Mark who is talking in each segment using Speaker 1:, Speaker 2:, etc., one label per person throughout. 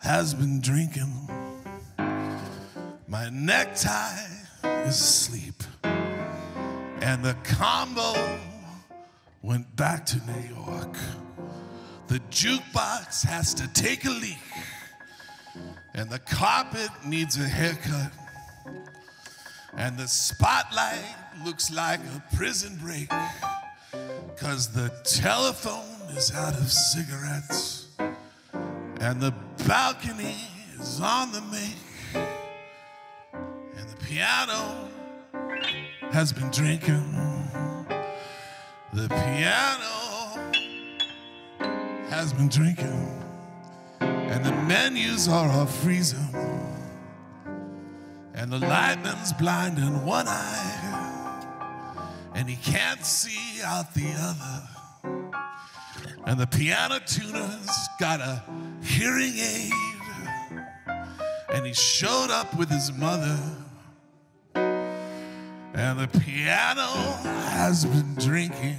Speaker 1: has been drinking. My necktie is asleep. And the combo went back to New York. The jukebox has to take a leak. And the carpet needs a haircut. And the spotlight looks like a prison break. Cause the telephone is out of cigarettes. And the balcony is on the make. And the piano has been drinking. The piano has been drinking. And the menus are all freezing. And the lightning's blind in one eye. And he can't see out the other. And the piano tuner's got a hearing aid. And he showed up with his mother. And the piano has been drinking.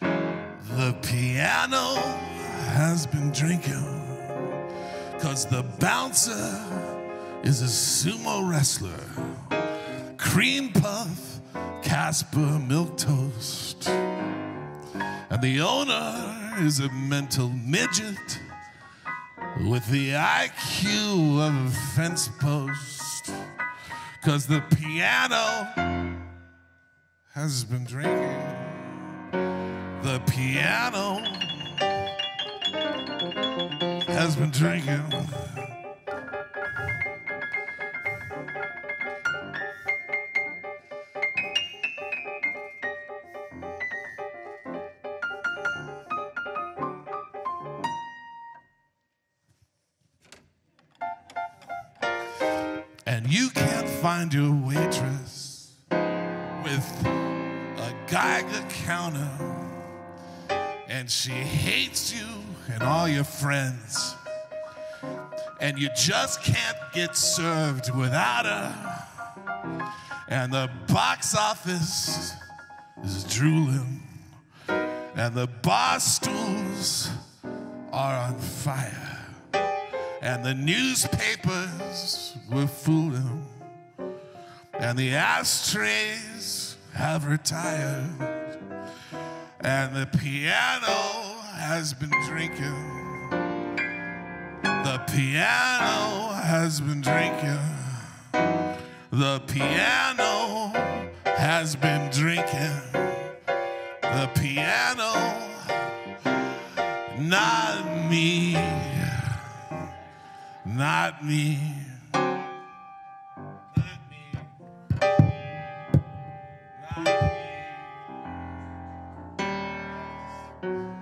Speaker 1: The piano has been drinking. Cause the bouncer is a sumo wrestler. Cream puff, Casper Milquetoast. And the owner is a mental midget with the IQ of a fence post. Cause the piano has been drinking. The piano has been drinking. And you can't find your waitress with a Geiger counter. And she hates you and all your friends. And you just can't get served without her. And the box office is drooling. And the bar stools are on fire. And the newspapers were fooling. And the ashtrays have retired. And the piano has been drinking. The piano has been drinking. The piano has been drinking. The piano, not me. Not me. Not me.